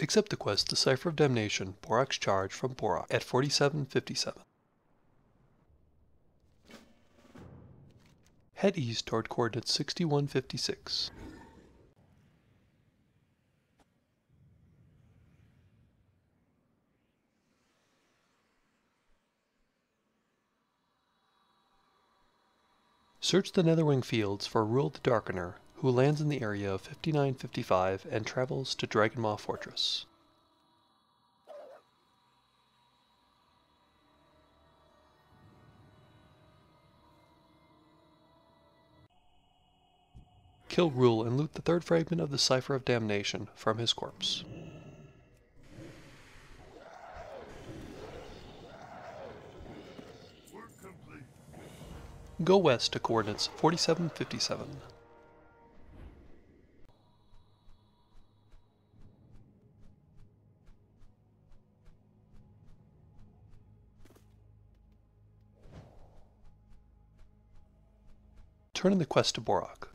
Accept the quest The Cipher of Damnation, Borak's Charge from Borak at 4757. Head east toward coordinates 6156. Search the Netherwing fields for Ruul the Darkener, who lands in the area of 5955 and travels to Dragonmaw Fortress. Kill Ruul and loot the third fragment of the Cipher of Damnation from his corpse. Go west to coordinates 4757. Turn in the quest to Borak.